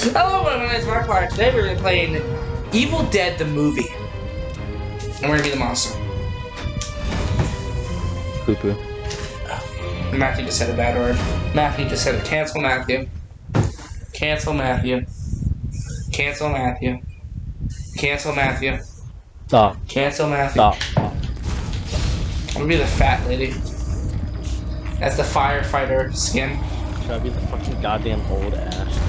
Hello, my name is Markiplier. Today we're gonna be playing Evil Dead the movie. And we're gonna be the monster. Poo poo. Oh. Matthew just said a bad word. Matthew just said it. Cancel Matthew. Cancel Matthew. Cancel Matthew. Cancel Matthew. Stop. Cancel Matthew. Stop. I'm gonna be the fat lady. That's the firefighter skin. Should I be the fucking goddamn old ass?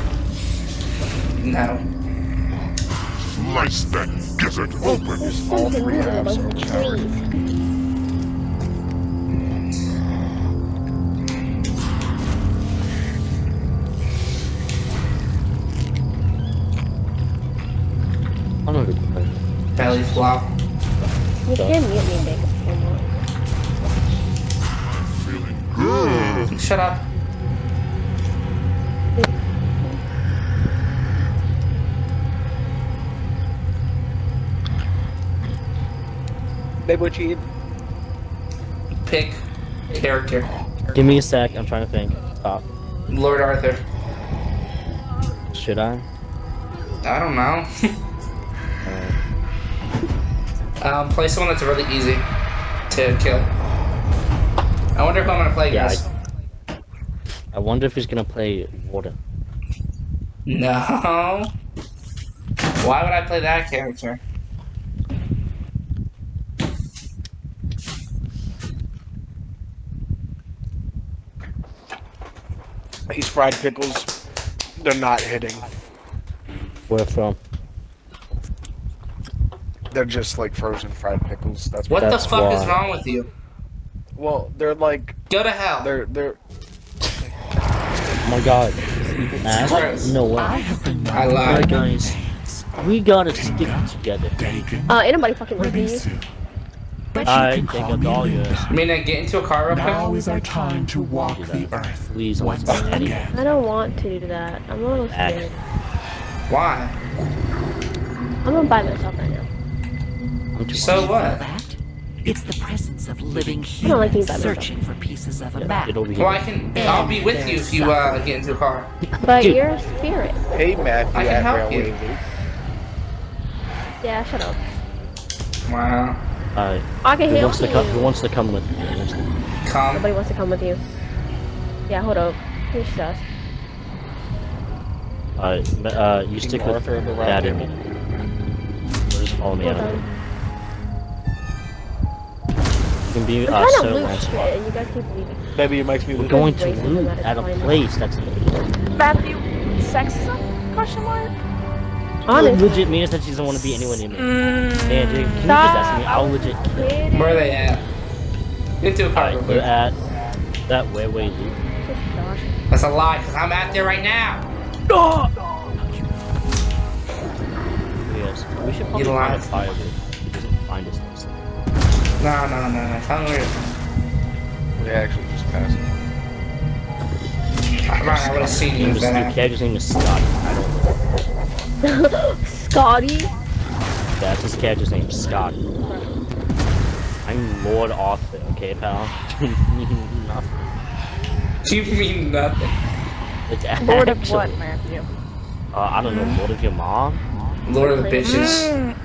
No. Slice that gizzard open. All three halves are covered. I'm not gonna play. Belly flop. You can mute me, Big, if you want. Feeling good. Shut up. Babe, what you eat? Pick character. Give me a sec. I'm trying to think. Stop. Lord Arthur. Should I? I don't know. Um, play someone that's really easy to kill. I wonder if I'm gonna play Yeah, this. I wonder if he's gonna play water. No. Why would I play that character? These fried pickles, they're not hitting. Where from? They're just like frozen fried pickles. That's What That's the fuck is wrong with you? Well, they're like Go to hell. they're they're. Oh my god. Ass? No way. I Alright, lied. guys. We gotta stick together. Uh, ain't nobody fucking with me. I think a dog is. I mean, I get into a car real quick. Now is our time to walk the earth Please, once I'm again. I don't want to do that. I'm a little scared. Why? I'm gonna buy myself right now. I'm too So what? that? It's the presence of living I don't like humans searching for pieces of a Yeah, map. here. Well, I can. I'll be with you if you uh, get into a car. But Dude. you're a spirit. Hey Matthew I can help you. Yeah, shut up. Wow. Alright. I can Who help wants to come? Who wants to come with me? Who wants to- Come. Nobody wants to come with you. Yeah, hold up. Who's sus? Alright, but, uh, you stick with Arthur of the Dad and me. Just follow me Hold out of on. here. You can be uh, trying to Lancelot. you guys keep leaving. Baby, it makes me We're going to loot of at a place that's Matthew, sexism? Question mark? Honest. legit means that she doesn't want to be anywhere near me. Mm, Man, dude, can you just ask me? I'll legit kill. Kidding. Where are they at? Get into a car real Alright, we're quick. at that way way loot. Gosh. That's a lie, because I'm out there right now. Yes, we should probably find a fire room. He doesn't find us next time. No, no, no, no. Tell me where you're We actually just passed. Ryan, I would have seen you Your if that character's name is Scott. I don't know. Scotty? That's his character's name, Scott. I'm Lord Arthur, okay, pal? You mean nothing. You mean nothing. It's Lord of actually- what, Matthew? Uh, I don't know, Lord of your mom? Lord of the bitches. Mm,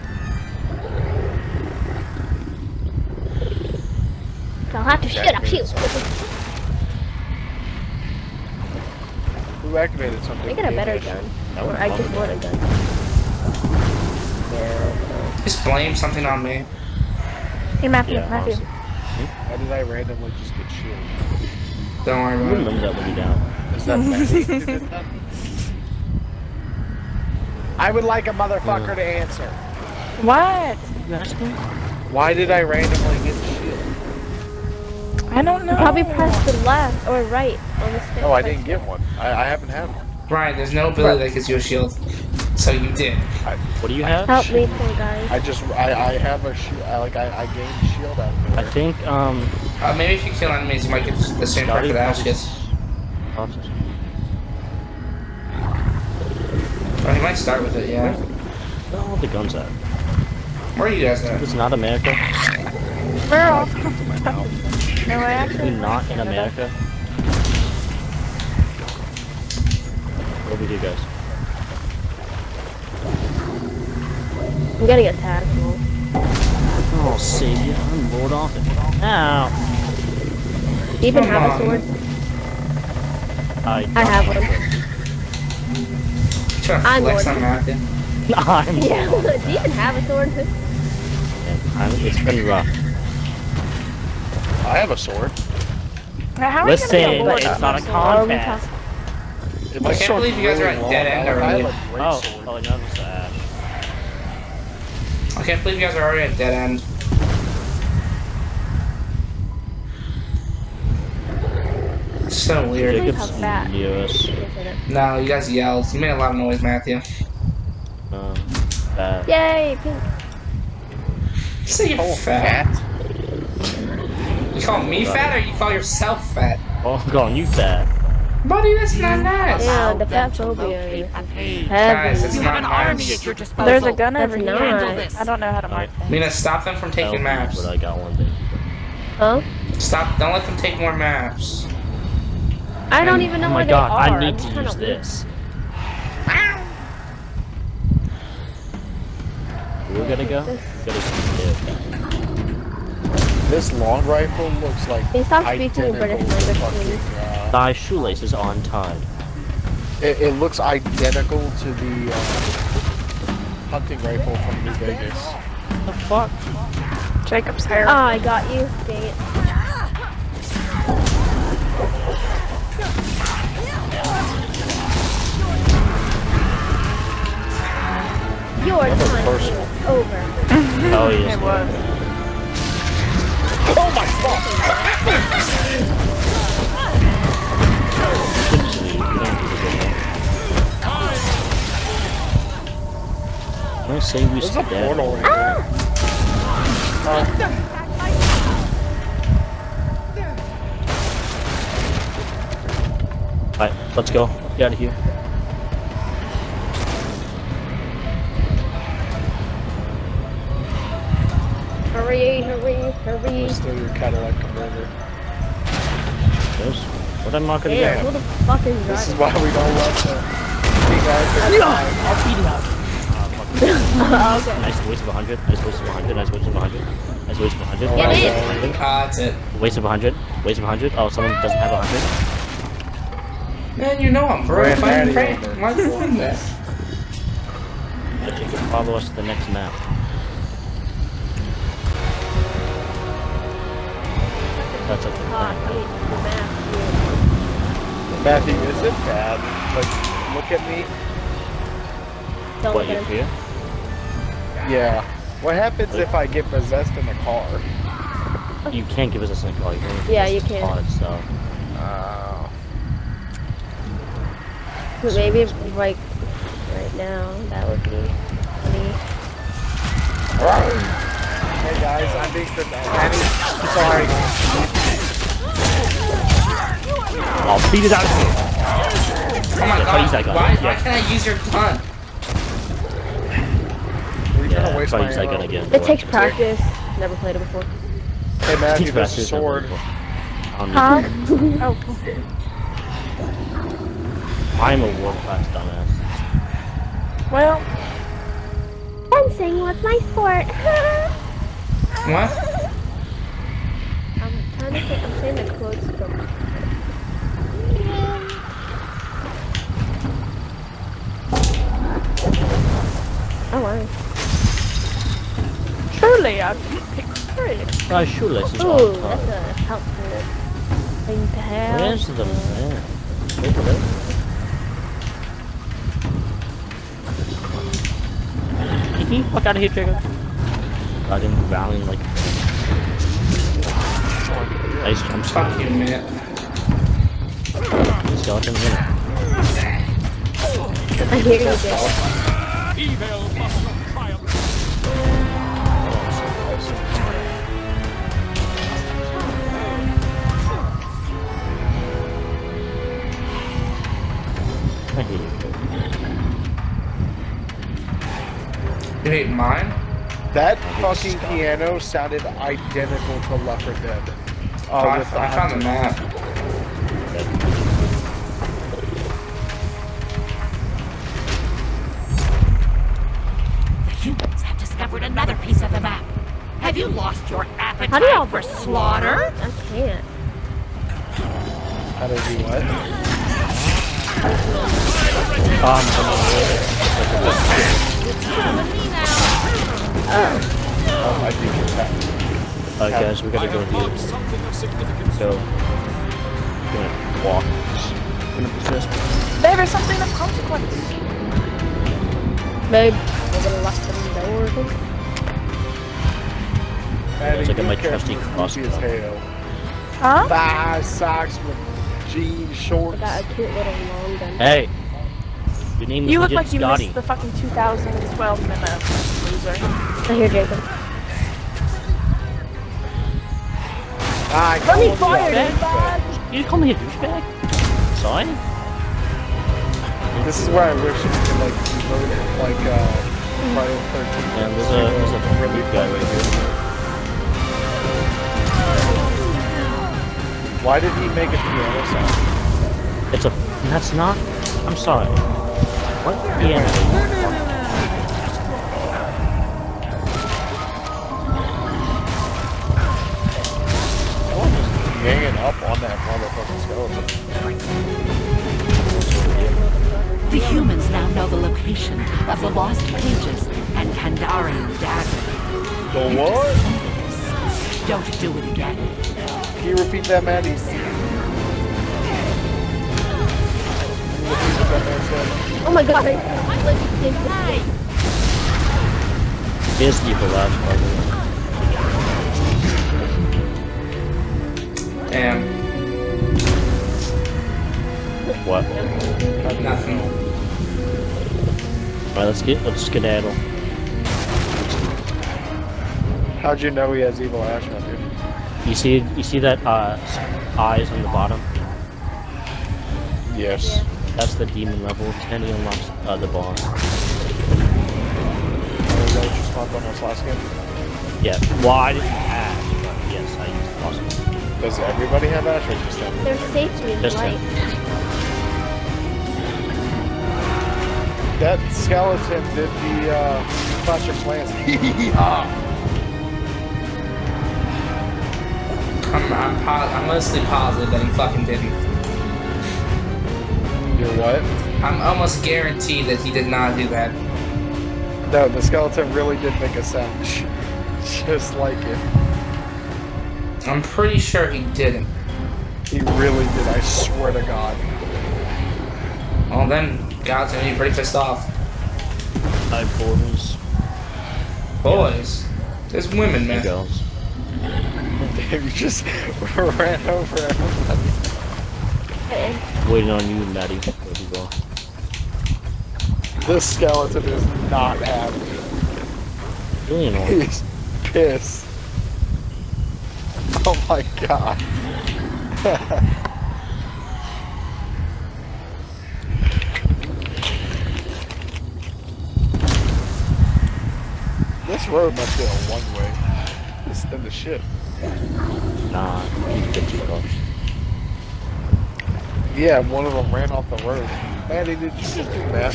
I'll have to shut up, shoot. Who activated something? I get a better gun. That would I just probably- want a gun. Just blame something on me. Hey, Matthew, Yeah, Matthew. honestly. Why did I randomly just get shielded? Don't worry You about it. remember that when you down. Is that Matthew who did that? I would like a motherfucker to answer. What? You asked me? Why did I randomly get the shield? I don't know. Probably press the left or right on the stick. No, I didn't get one. I, I haven't had one. Brian, there's no ability that gives you a shield. So you did. What do you have? Help me, poor guy. I just I, I have a shield. I, like I, I gained shield out of I think, um... Uh, maybe if you kill enemies, you might get the same Scotty perk of probably- ashes. Officer. Or he might start with it, yeah. Where are all the guns at? Where are you guys at? It's not America? Where are off. no, I Are actually. we not in America? What do we do, guys? I'm getting a tadpole. Oh, savior, I'm Lord Arthur. Ow. Do you even Come have a sword? I, I have one. Trying I'm flex Lord. on Matthew. I'm Yeah. Do you even have a sword? I'm, it's been rough. I have a sword. Now, how are you gonna Listen, it's not a sword? contest. My I can't sword's believe you guys are at dead end I already. Oh, sword. oh, no, it's that. I can't believe you guys are already at dead end. It's so weird. Look Jacob's how fat. near us. No, you guys yelled. You made a lot of noise, Matthew. Um, bad. Yay, pink. You say you're Oh, fat. fat. You call me fat or you call yourself fat? Oh, I'm calling you fat. Buddy, that's not nice. Yeah, the them fat to phobia locate is a. Guys, heavy. it's You not have an army at your disposal. There's a gun over That's here. not. Handle this. I don't know how to mark that. Mina, stop them from taking Tell maps. What I got one day. Huh? Stop. Don't let them take more maps. I don't even know Oh where god, they are. I need I'm to use this. We're gonna go? This- Gotta see it. This long rifle looks like Can you stop speaking in identical British to language, fucking, please? uh, Thy shoelaces are untied. it, it looks identical to the uh, hunting rifle from New Vegas. The fuck? Jacob's hair. Oh, I got you. Dang it. Your That time is over. Oh, yes. it was. Oh my fuck! Essentially, don't do the good one. I say we There's a dead. portal right there. Alright, let's go. Get out of here. Hurry, hurry, hurry. Let's steal your Cadillac converter. Yes. What am I gonna Damn, get? who the fuck is This is why we don't let the big guys drive. Nice waste of 100. Nice waste of 100. Nice waste of 100. Nice waste of 100. Get Nice it. waste of 100. Ah, that's it. Waste of 100. Waste of 100. Oh, someone doesn't have 100. Man, you know I'm broke. Ran Why out you of pray- here. why you doing that? You can follow us to the next map. Matthew, is it bad? Like, look at me. dude. Don't What, look you at him. Yeah. What happens if I get possessed in a car? You can't give us a sync call. You can Yeah, you can. Call itself. Uh, But maybe, like, right now, that would be funny. hey guys, I'm being I'm sorry. Oh, beat it out of here. Oh my Yeah, god. use that gun. Why, why can't I use your gun? We're Yeah, gonna waste my use that gun uh, again. It takes practice. Never played it before. Hey Matthew, Teach there's a sword. Huh? oh. I'm a world class dumbass. well, Fencing was my sport. What? I'm trying to say, I'm saying the quotes from. Oh wow. truly, I'd pick three. Thy shoelaces are Ooh, that's a helpful thing to have. Where's the man? Look at that. Fuck out of here, Trigger. I didn't rally like. Nice jump Fuck scare. you, man. Skeleton in it. I hear you, Jay. Hate mine? That fucking piano sounded identical to Left 4 Dead. Oh, I, with the I found the map. The humans have discovered another piece of the map. Have you lost your appetite How do y'all for slaughter? I can't. How do he what? Um, Oh, I think it's that. uh, guys, we gotta go here. So, gonna walk. Gonna persist. There is something of consequence. Babe, we're gonna lock them doors. Maddie, Look at my you trusty careful, crossbow. creepy as hell. Huh? Thigh socks with jeans, I shorts. got a cute little long gun. Hey! Your name is You look like you Scotty. missed the fucking 2012 memo, loser. I hear Jacob. I Let me called you fire, a dude. douchebag. You call me a douchebag? Sorry? This is where I wish you could like vote it like uh Friday the 13th. Yeah, there's a, there's a really guy right here. Why did he make a piano sound? It's a, that's not, I'm sorry. What piano? Hanging up on that motherfucking skeleton. The humans now know the location of the lost pages and Kandarian dagger. The what? Don't do it again. Can you repeat that, Maddie? Can you repeat what that man said? Oh my god, I I like did that. Here's the evil last. Damn. What? Nothing. Alright, let's get, let's skedaddle. How'd you know he has evil ash on him? You see, you see that, uh, eyes on the bottom? Yes. That's the demon level. Kenny unlocks, uh, the boss. Was that what you spawned on this last game? Yeah, well, I didn't ash, but yes, I used possible. Does everybody have ash or just him? Their safety is Just right. That skeleton did the uh, Clash of Clans. I'm, I'm, I'm mostly positive that he fucking didn't. You're what? I'm almost guaranteed that he did not do that. No, the skeleton really did make a sound. Just like it. I'm pretty sure he didn't. He really did, I swear to God. Well, then God's gonna be pretty pissed off. Five quarters. Boys, there's women, And man. girls. you just ran over everybody. Waiting on you, Maddie. Go? This skeleton is not happy. Really. He's pissed. Oh my god. this road must be a one way. It's in the shit. Nah, he's a bit too close. Yeah, one of them ran off the road. Maddie, did you just do that?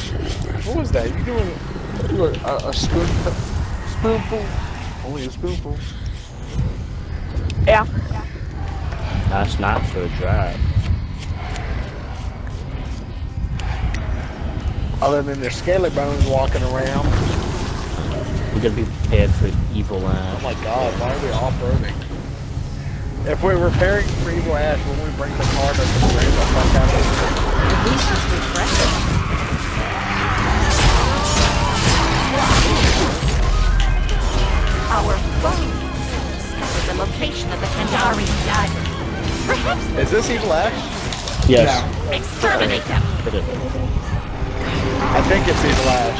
What was that? You doing doing a, uh, a spoon, spoonful? Only a spoonful. Yeah. That's not for a drive. Other than their scaly bones walking around. We gotta be prepared for evil land. Oh my god, why are we off-roading? If we're repairing for Evil Ash, when we bring the car to the bring the fuck out of At least it's refreshing. Our phone discovered the location of the Kandarian dagger. Perhaps here. Is this Evil Ash? Yes. exterminate them. I think it's Evil Ash.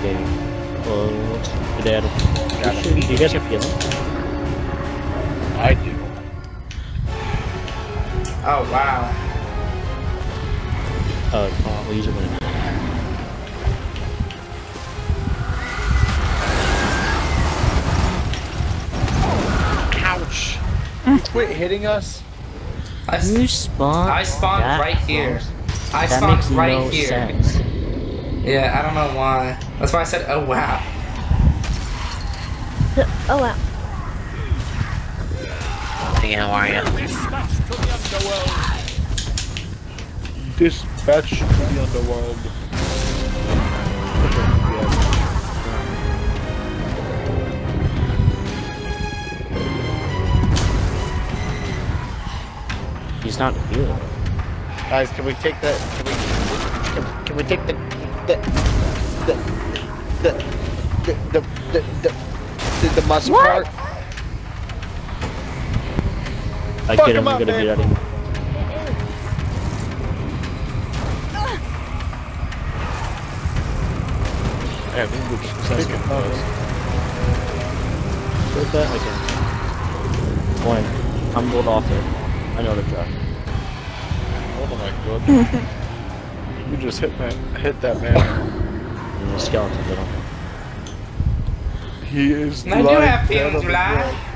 Okay. Uh, Dad. Do you guys have healing? I do. Oh wow. Uh, uh, we'll use it when Ouch! You quit hitting us? I, s- You spawned. I spawned that right here. close? I That spawned makes right no here. sense. Yeah, I don't know why. That's why I said, oh wow. Oh wow. Yeah, why? Dispatch to the underworld. He's not healing. Guys, can we take that? Can we? Can, can we take the the the the the the the, the, the, the muscle What? part? I Fuck get him. him I'm gonna man. beat out him. Yeah, we would second those. Where's that? Okay. One. I'm rolled off it. I know the truck. Oh my god. you just hit that hit that man. And the skeleton little. He is And I do have feelings, of a July.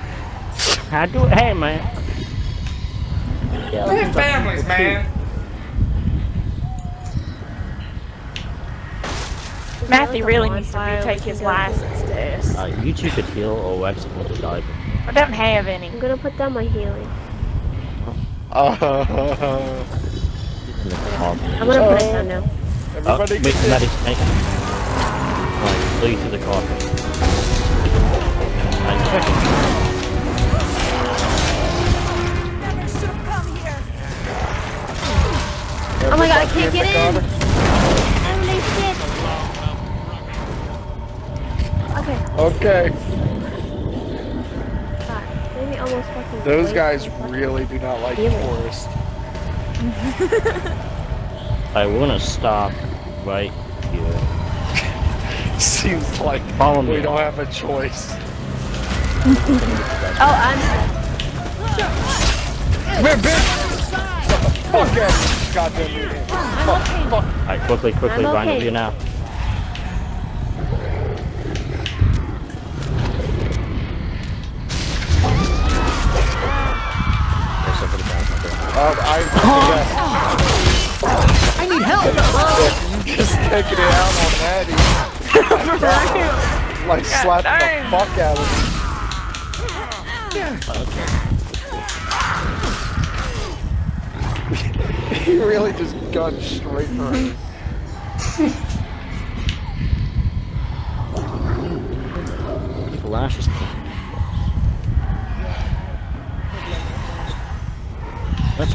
girl. Do Hey, man. Yeah, Look at families, man. Matthew really needs to retake his license test. Uh, you two could heal or X will die. I don't have any. I'm gonna put down my healing. Uh, in the top. I'm gonna put it down now. Everybody uh, wait, somebody snake. Like, flee to the coffin. Nine seconds. Oh my god, I can't get in! Holy shit! Okay. Okay. Those guys really do not like the forest. Alright, we're gonna stop right here. Seems like Follow me. we don't have a choice. Oh, I'm. Come here, bitch! Get the fuck out of here, goddamn idiot. Fuck, fuck. Alright, quickly, quickly, I'm Ryan, okay. over here now. Um, I, yes. I need help. Yeah, you just taking it out on Maddie. like slapping dang. the fuck out of me. he really just gun straight for her.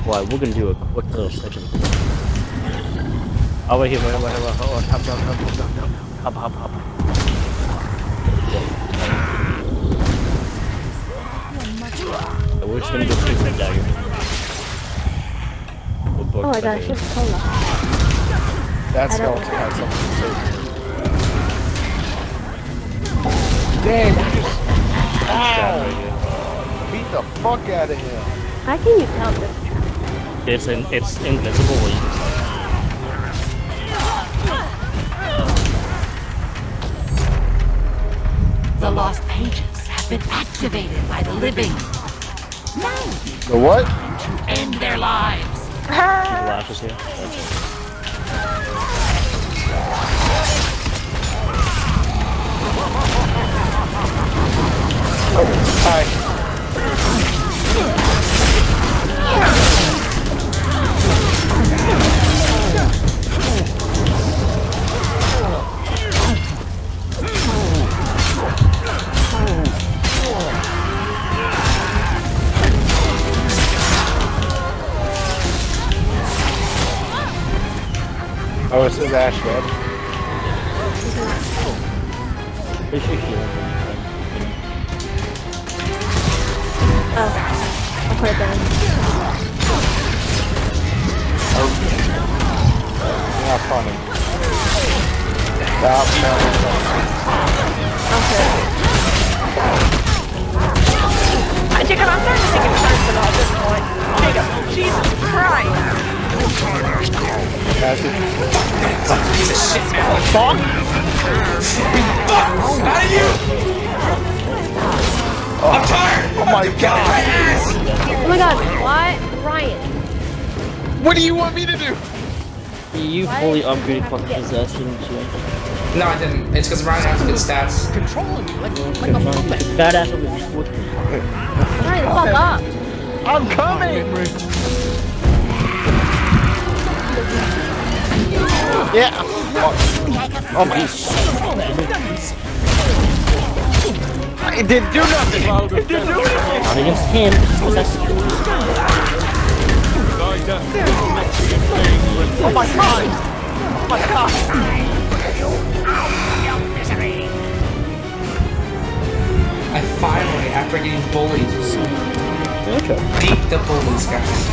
why we're gonna do a quick little section. Oh wait here, wait, wait, wait, wait, hold on, hop, hop, hop, hop, hop, hop, hop, hop. Yeah, We're just gonna go straight for the dagger. We'll Oh my the god, I dagger. should have told her. That skeleton had something to say. Damn, you just Ow! beat the fuck out of him. How can you tell this trap? It's it's invisible. Where you can The lost pages have been activated by the living. Now The what? to end their lives. see lashes here. That's it. Hi. his ass red. Oh. Okay. Oh. Not funny. Stop, no. Uh, What do you want me to do? You Why fully upgraded fucking get- possess, didn't you? No, I didn't. It's because Ryan has good stats. Controlling you like a fuck. Badass on the foot. Ryan, fuck up. I'm coming! Yeah! Oh my It didn't do nothing! It didn't do anything! Not against him. Oh my god! Oh my god! I finally, after getting bullied, Okay. beat the bullies, guys.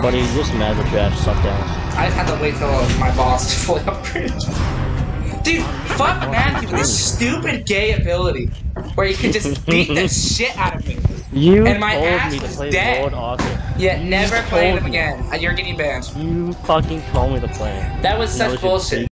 Buddy, you're just mad that you have down. I just had to wait till my boss to fully upgrade. Dude, fuck oh, Matthew this stupid gay ability where he could just beat the shit out of me. You And my ass me to was play dead. Lord Arthur. Yet never play them again. You're getting banned. You fucking told me to play. That was such bullshit.